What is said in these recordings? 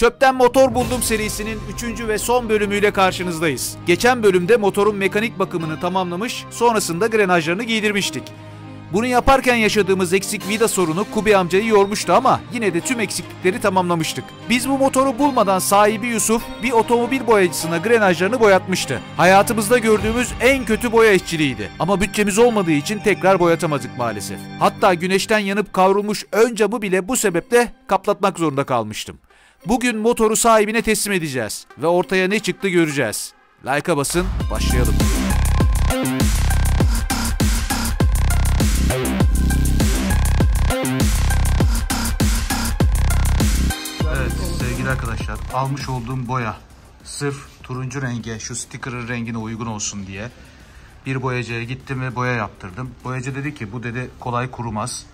Çöpten Motor Buldum serisinin 3. ve son bölümüyle karşınızdayız. Geçen bölümde motorun mekanik bakımını tamamlamış, sonrasında grenajlarını giydirmiştik. Bunu yaparken yaşadığımız eksik vida sorunu Kubi amcayı yormuştu ama yine de tüm eksiklikleri tamamlamıştık. Biz bu motoru bulmadan sahibi Yusuf bir otomobil boyacısına grenajlarını boyatmıştı. Hayatımızda gördüğümüz en kötü boya işçiliğiydi. Ama bütçemiz olmadığı için tekrar boyatamadık maalesef. Hatta güneşten yanıp kavrulmuş ön camı bile bu sebeple kaplatmak zorunda kalmıştım. Bugün motoru sahibine teslim edeceğiz ve ortaya ne çıktı göreceğiz. Like'a basın, başlayalım. Evet sevgili arkadaşlar almış olduğum boya sırf turuncu renge şu sticker'ın rengine uygun olsun diye bir boyacıya gittim ve boya yaptırdım. Boyacı dedi ki bu dedi kolay kurumaz.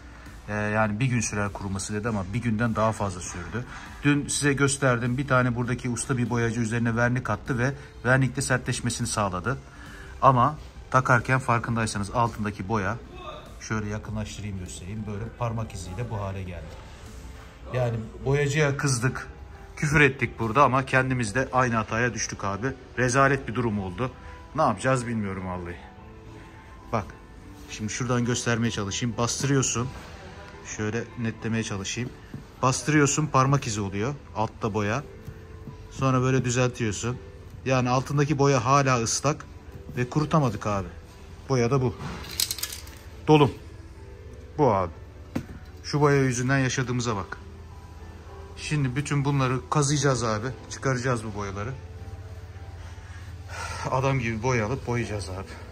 Ee, yani bir gün sürer kuruması dedi ama bir günden daha fazla sürdü. Dün size gösterdim bir tane buradaki usta bir boyacı üzerine vernik attı ve vernikte sertleşmesini sağladı. Ama takarken farkındaysanız altındaki boya şöyle yakınlaştırayım göstereyim böyle parmak iziyle bu hale geldi. Yani boyacıya kızdık, küfür ettik burada ama kendimiz de aynı hataya düştük abi. Rezalet bir durum oldu. Ne yapacağız bilmiyorum vallahi. Bak, şimdi şuradan göstermeye çalışayım. Bastırıyorsun. Şöyle netlemeye çalışayım. Bastırıyorsun parmak izi oluyor. Altta boya. Sonra böyle düzeltiyorsun. Yani altındaki boya hala ıslak ve kurutamadık abi. Boya da bu. Dolum. Bu abi. Şu boya yüzünden yaşadığımıza bak. Şimdi bütün bunları kazıyacağız abi. Çıkaracağız bu boyaları. Adam gibi boya boyayacağız abi.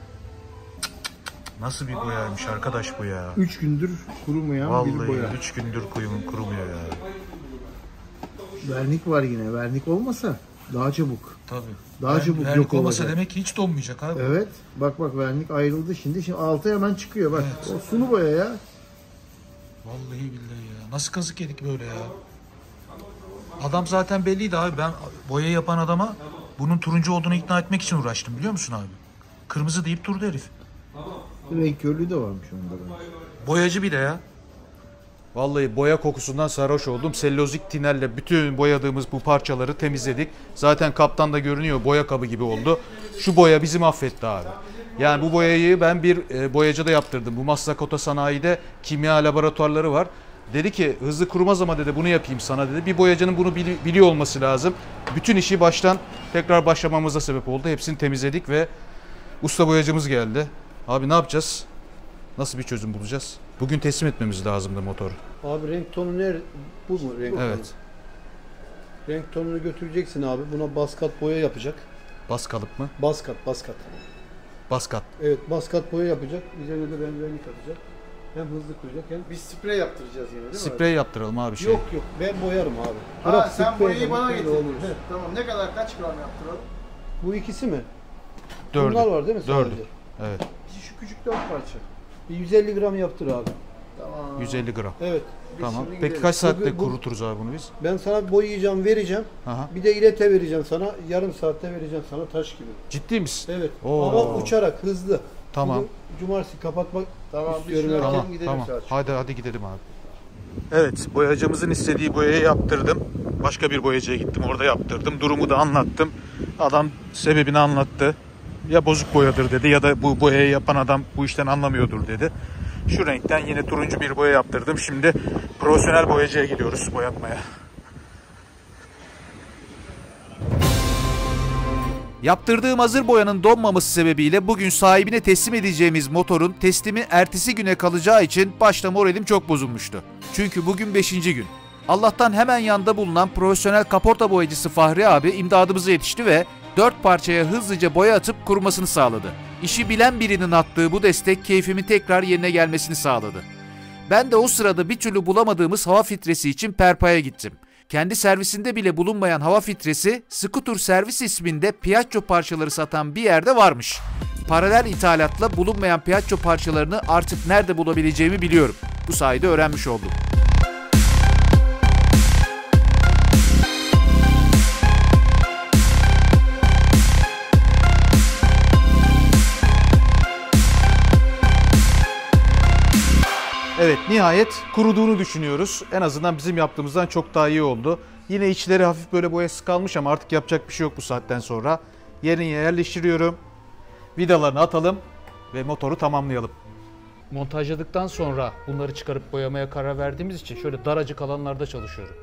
Nasıl bir boyaymış arkadaş bu ya. 3 gündür kurumayan bir boya. Vallahi 3 gündür kuyumun kurumuyor ya. Vernik var yine. Vernik olmasa daha çabuk. Tabii. Daha çabuk vernik yok olmasa olacak. demek ki hiç donmayacak abi. Evet. Bak bak vernik ayrıldı şimdi. Şimdi altı hemen çıkıyor. Bak o sulu boya ya. Vallahi billahi ya. Nasıl kazık yedik böyle ya. Adam zaten belliydi abi. Ben boya yapan adama bunun turuncu olduğunu ikna etmek için uğraştım biliyor musun abi? Kırmızı deyip durdu herif. Renk körlüğü de varmış onda. da. Boyacı bir de ya. Vallahi boya kokusundan sarhoş oldum. Sellozik tinelle bütün boyadığımız bu parçaları temizledik. Zaten kaptan da görünüyor boya kabı gibi oldu. Şu boya bizi mahvetti abi. Yani bu boyayı ben bir e, boyacıda yaptırdım. Bu Maslak Oto Sanayi'de kimya laboratuvarları var. Dedi ki hızlı kurumaz ama dedi bunu yapayım sana dedi. Bir boyacının bunu bili- biliyor olması lazım. Bütün işi baştan tekrar başlamamıza sebep oldu. Hepsini temizledik ve usta boyacımız geldi. Abi ne yapacağız? Nasıl bir çözüm bulacağız? Bugün teslim etmemiz lazımdı motoru. Abi renk tonu ne? Bu mu renk Evet. tonu? Renk tonunu götüreceksin abi. Buna baskat boya yapacak. Bas kalıp mı? Baskat, baskat. Baskat. Evet, baskat boya yapacak. Üzerine de benzerini katacak. Hem hızlı kuracak hem... Biz sprey yaptıracağız yine değil mi? Sprey yaptıralım abi şey. Yok yok, ben boyarım abi. Ha, Bırak sen boyayı bana olur. Tamam ne kadar kaç gram yaptıralım? Bu ikisi mi? Dördü. Bunlar var değil mi Dördü. sadece? Evet. Şu küçük dört parça. Bir 150 gram yaptır abi. Tamam. 150 gram. Evet. Biz Tamam. Peki gidelim. kaç saatte Bu- bu- kuruturuz abi bunu biz? Ben sana boyayacağım, vereceğim. Aha. Bir de ilete vereceğim sana. Yarım saatte vereceğim sana taş gibi. Ciddi misin? Evet. Oo. Ama uçarak, hızlı. Tamam. Bugün Cumartesi kapatmak Tamam istiyorum. alalım Tamam. gidelim Tamam. Selçuk. Hadi hadi gidelim abi. Evet, boyacımızın istediği boyayı yaptırdım. Başka bir boyacıya gittim, orada yaptırdım. Durumu da anlattım. Adam sebebini anlattı. Ya bozuk boyadır dedi ya da bu boyayı yapan adam bu işten anlamıyordur dedi. Şu renkten yine turuncu bir boya yaptırdım. Şimdi profesyonel boyacıya gidiyoruz boyatmaya. Yaptırdığım hazır boyanın donmaması sebebiyle bugün sahibine teslim edeceğimiz motorun teslimi ertesi güne kalacağı için başta moralim çok bozulmuştu. Çünkü bugün 5. gün. Allah'tan hemen yanında bulunan profesyonel kaporta boyacısı Fahri abi imdadımıza yetişti ve dört parçaya hızlıca boya atıp kurumasını sağladı. İşi bilen birinin attığı bu destek keyfimin tekrar yerine gelmesini sağladı. Ben de o sırada bir türlü bulamadığımız hava filtresi için Perpa'ya gittim. Kendi servisinde bile bulunmayan hava filtresi Scooter Servis isminde Piaggio parçaları satan bir yerde varmış. Paralel ithalatla bulunmayan Piaggio parçalarını artık nerede bulabileceğimi biliyorum. Bu sayede öğrenmiş oldum. Evet nihayet kuruduğunu düşünüyoruz. En azından bizim yaptığımızdan çok daha iyi oldu. Yine içleri hafif böyle boyası kalmış ama artık yapacak bir şey yok bu saatten sonra. Yerine yerleştiriyorum. Vidalarını atalım ve motoru tamamlayalım. Montajladıktan sonra bunları çıkarıp boyamaya karar verdiğimiz için şöyle daracık alanlarda çalışıyorum.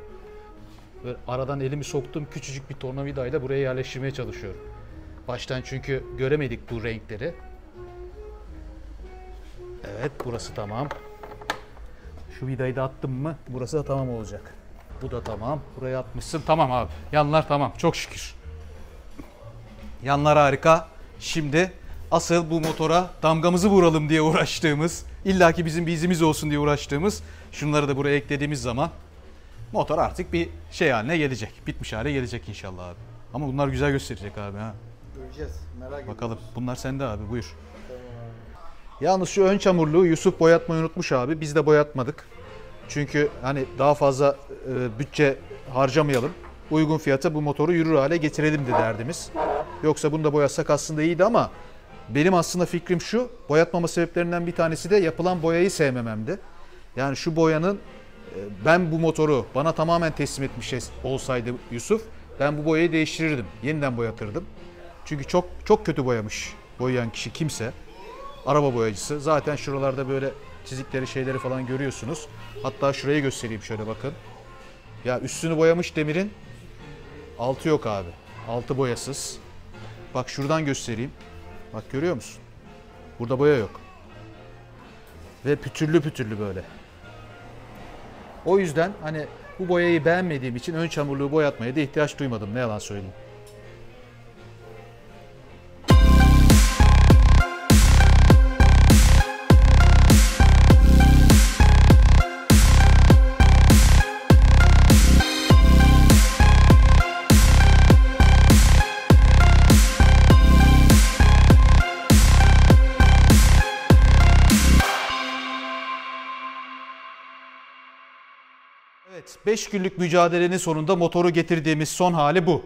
Böyle aradan elimi soktum küçücük bir tornavidayla buraya yerleştirmeye çalışıyorum. Baştan çünkü göremedik bu renkleri. Evet burası tamam. Şu vidayı da attım mı burası da tamam olacak. Bu da tamam. Buraya atmışsın. Tamam abi. Yanlar tamam. Çok şükür. Yanlar harika. Şimdi asıl bu motora damgamızı vuralım diye uğraştığımız, illaki bizim bir izimiz olsun diye uğraştığımız şunları da buraya eklediğimiz zaman motor artık bir şey haline gelecek. Bitmiş hale gelecek inşallah abi. Ama bunlar güzel gösterecek abi ha. Göreceğiz. Merak ediyorum. Bakalım. Bunlar sende abi buyur. Yalnız şu ön çamurluğu Yusuf boyatmayı unutmuş abi. Biz de boyatmadık. Çünkü hani daha fazla e, bütçe harcamayalım. Uygun fiyata bu motoru yürür hale getirelim de derdimiz. Yoksa bunu da boyatsak aslında iyiydi ama benim aslında fikrim şu. Boyatmama sebeplerinden bir tanesi de yapılan boyayı sevmememdi. Yani şu boyanın e, ben bu motoru bana tamamen teslim etmiş olsaydı Yusuf ben bu boyayı değiştirirdim. Yeniden boyatırdım. Çünkü çok çok kötü boyamış boyayan kişi kimse. Araba boyacısı. Zaten şuralarda böyle çizikleri şeyleri falan görüyorsunuz. Hatta şurayı göstereyim şöyle bakın. Ya üstünü boyamış demirin altı yok abi. Altı boyasız. Bak şuradan göstereyim. Bak görüyor musun? Burada boya yok. Ve pütürlü pütürlü böyle. O yüzden hani bu boyayı beğenmediğim için ön çamurluğu boyatmaya da ihtiyaç duymadım ne yalan söyleyeyim. Evet, 5 günlük mücadelenin sonunda motoru getirdiğimiz son hali bu.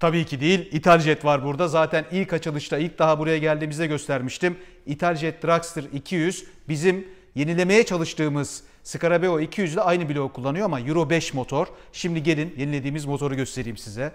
Tabii ki değil. İtaljet var burada. Zaten ilk açılışta, ilk daha buraya geldiğimizde göstermiştim. İtaljet Dragster 200 bizim yenilemeye çalıştığımız Scarabeo 200 ile aynı bloğu kullanıyor ama Euro 5 motor. Şimdi gelin yenilediğimiz motoru göstereyim size.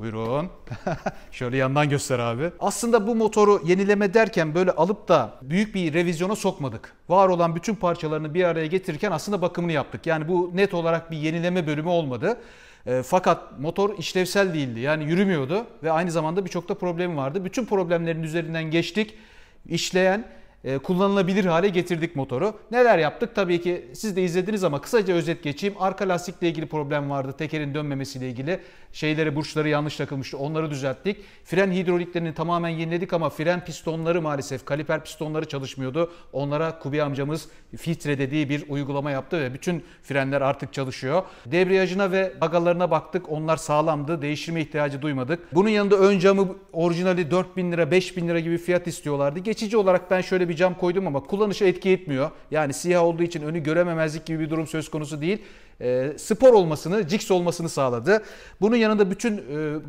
Buyurun. Şöyle yandan göster abi. Aslında bu motoru yenileme derken böyle alıp da büyük bir revizyona sokmadık. Var olan bütün parçalarını bir araya getirirken aslında bakımını yaptık. Yani bu net olarak bir yenileme bölümü olmadı. E, fakat motor işlevsel değildi. Yani yürümüyordu ve aynı zamanda birçok da problemi vardı. Bütün problemlerin üzerinden geçtik. İşleyen kullanılabilir hale getirdik motoru. Neler yaptık? Tabii ki siz de izlediniz ama kısaca özet geçeyim. Arka lastikle ilgili problem vardı. Tekerin dönmemesiyle ilgili. Şeyleri, burçları yanlış takılmıştı. Onları düzelttik. Fren hidroliklerini tamamen yeniledik ama fren pistonları maalesef kaliper pistonları çalışmıyordu. Onlara Kubi amcamız filtre dediği bir uygulama yaptı ve bütün frenler artık çalışıyor. Debriyajına ve bagalarına baktık. Onlar sağlamdı. Değiştirme ihtiyacı duymadık. Bunun yanında ön camı orijinali 4000 lira, 5000 lira gibi fiyat istiyorlardı. Geçici olarak ben şöyle bir cam koydum ama kullanışa etki etmiyor. Yani siyah olduğu için önü görememezlik gibi bir durum söz konusu değil. E, spor olmasını, jigs olmasını sağladı. Bunun yanında bütün e,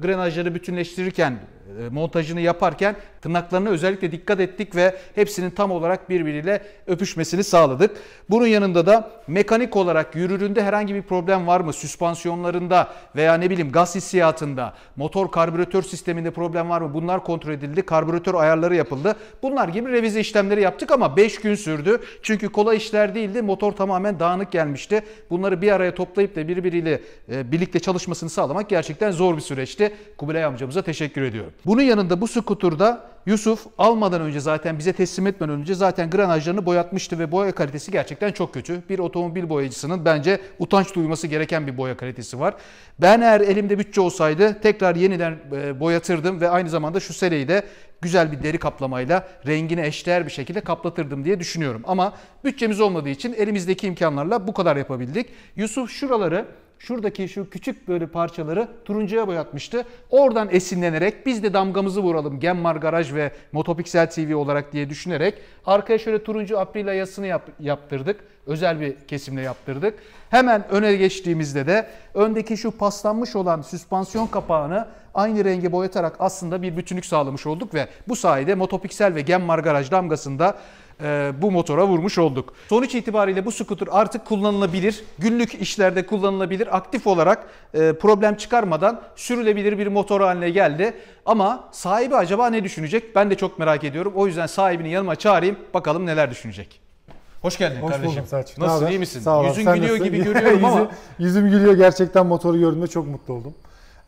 grenajları bütünleştirirken, e, montajını yaparken tırnaklarına özellikle dikkat ettik ve hepsinin tam olarak birbiriyle öpüşmesini sağladık. Bunun yanında da mekanik olarak yürüründe herhangi bir problem var mı? Süspansiyonlarında veya ne bileyim gaz hissiyatında, motor karbüratör sisteminde problem var mı? Bunlar kontrol edildi. Karbüratör ayarları yapıldı. Bunlar gibi revize işlemleri yaptık ama 5 gün sürdü. Çünkü kolay işler değildi. Motor tamamen dağınık gelmişti. Bunları bir araya toplayıp da birbiriyle e, birlikte çalışmasını sağlamak gerçekten zor bir süreçti. Kubilay amcamıza teşekkür ediyorum. Bunun yanında bu skuturda Yusuf almadan önce zaten bize teslim etmeden önce zaten granajlarını boyatmıştı ve boya kalitesi gerçekten çok kötü. Bir otomobil boyacısının bence utanç duyması gereken bir boya kalitesi var. Ben eğer elimde bütçe olsaydı tekrar yeniden e, boyatırdım ve aynı zamanda şu seleyi de güzel bir deri kaplamayla rengini eşdeğer bir şekilde kaplatırdım diye düşünüyorum. Ama bütçemiz olmadığı için elimizdeki imkanlarla bu kadar yapabildik. Yusuf şuraları şuradaki şu küçük böyle parçaları turuncuya boyatmıştı. Oradan esinlenerek biz de damgamızı vuralım Gemmar Garaj ve Motopixel TV olarak diye düşünerek arkaya şöyle turuncu april ayasını yap, yaptırdık. Özel bir kesimle yaptırdık. Hemen öne geçtiğimizde de öndeki şu paslanmış olan süspansiyon kapağını aynı renge boyatarak aslında bir bütünlük sağlamış olduk ve bu sayede Motopixel ve Gemmar Garaj damgasında e, bu motora vurmuş olduk. Sonuç itibariyle bu scooter artık kullanılabilir. Günlük işlerde kullanılabilir. Aktif olarak e, problem çıkarmadan sürülebilir bir motor haline geldi. Ama sahibi acaba ne düşünecek? Ben de çok merak ediyorum. O yüzden sahibini yanıma çağırayım. Bakalım neler düşünecek. Hoş geldin Hoş kardeşim. buldum Selçuk. Nasılsın iyi misin? Sağ ol. Yüzün Sen gülüyor nasılsın? gibi görüyorum ama Yüzü- Yüzüm gülüyor gerçekten motoru gördüğümde çok mutlu oldum.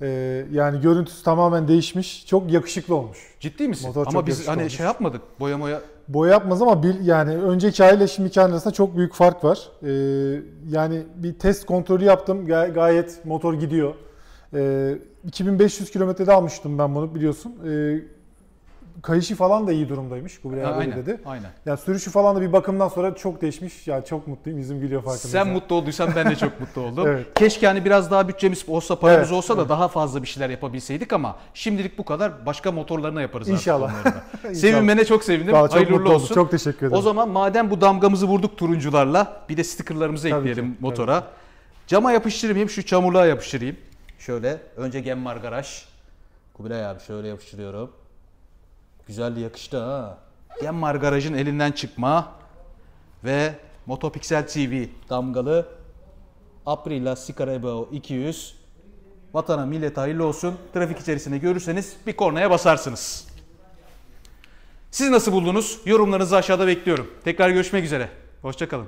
Ee, yani görüntüsü tamamen değişmiş. Çok yakışıklı olmuş. ciddi misin? Motor ama biz hani olmuş. şey yapmadık. Boya moya Boya yapmaz ama bil, yani önceki ay ile şimdiki ay arasında çok büyük fark var. Ee, yani bir test kontrolü yaptım. Ga- gayet motor gidiyor. Ee, 2500 kilometrede almıştım ben bunu biliyorsun. Ee, kayışı falan da iyi durumdaymış. Kubilay abi aynen, dedi. aynen. Yani sürüşü falan da bir bakımdan sonra çok değişmiş. Yani çok mutluyum. Yüzüm gülüyor farkındaysan. Sen mutlu olduysan ben de çok mutlu oldum. Evet. Keşke hani biraz daha bütçemiz olsa, paramız Evet, olsa da daha fazla bir şeyler yapabilseydik ama şimdilik bu kadar. Başka motorlarına yaparız İnşallah. artık. Sevinmene çok sevindim. Ol, çok Hayırlı mutlu olsun. Çok teşekkür ederim. O zaman madem bu damgamızı vurduk turuncularla bir de stickerlarımızı Tabii ekleyelim ki, motora. Cama yapıştırayım hem şu çamurluğa yapıştırayım. Şöyle önce Gemmar Garaj. Kubilay abi şöyle yapıştırıyorum. Güzel yakıştı ha. Gemmar Garaj'ın elinden çıkma ve Motopixel TV damgalı Aprilia Scarabeo 200 Vatana millete hayırlı olsun. Trafik içerisinde görürseniz bir kornaya basarsınız. Siz nasıl buldunuz? Yorumlarınızı aşağıda bekliyorum. Tekrar görüşmek üzere. Hoşçakalın.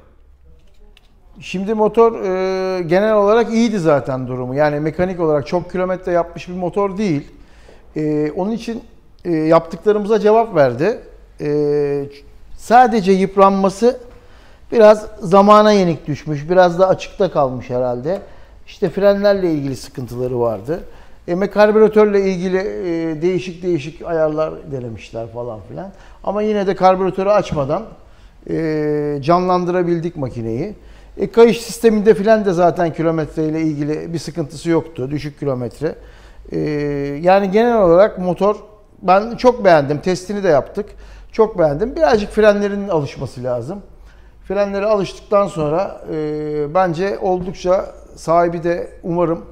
Şimdi motor e, genel olarak iyiydi zaten durumu. Yani mekanik olarak çok kilometre yapmış bir motor değil. E, onun için e, yaptıklarımıza cevap verdi. E, sadece yıpranması biraz zamana yenik düşmüş. Biraz da açıkta kalmış herhalde. İşte frenlerle ilgili sıkıntıları vardı. E, karbüratörle ilgili e, değişik değişik ayarlar denemişler falan filan. Ama yine de karbüratörü açmadan e, canlandırabildik makineyi. E, kayış sisteminde filan de zaten kilometreyle ilgili bir sıkıntısı yoktu. Düşük kilometre. E, yani genel olarak motor ben çok beğendim. Testini de yaptık. Çok beğendim. Birazcık frenlerin alışması lazım. Frenlere alıştıktan sonra e, bence oldukça sahibi de umarım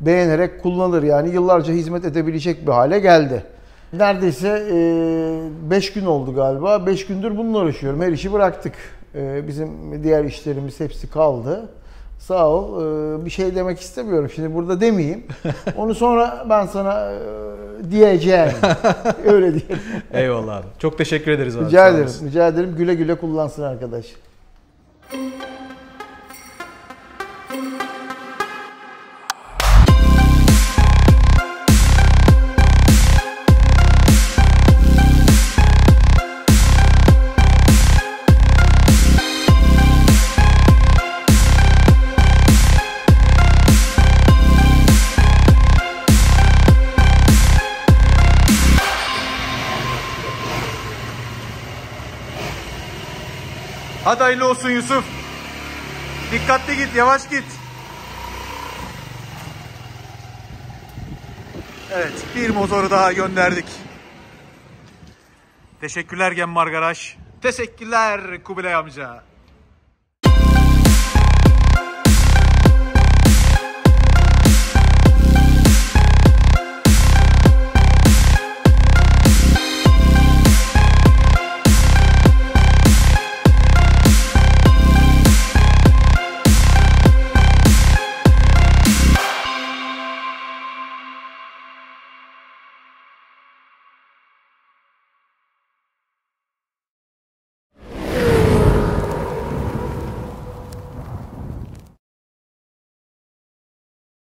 beğenerek kullanılır. Yani yıllarca hizmet edebilecek bir hale geldi. Neredeyse 5 gün oldu galiba. 5 gündür bununla uğraşıyorum. Her işi bıraktık. E, bizim diğer işlerimiz hepsi kaldı. Sağ ol. E, bir şey demek istemiyorum. Şimdi burada demeyeyim. Onu sonra ben sana e, diyeceğim. Öyle diyelim. Eyvallah abi. Çok teşekkür ederiz abi. Rica ederim. Rica ederim. Güle güle kullansın arkadaş. Hadi hayırlı olsun Yusuf. Dikkatli git, yavaş git. Evet, bir motoru daha gönderdik. Teşekkürler Gemmar Garaj. Teşekkürler Kubilay amca.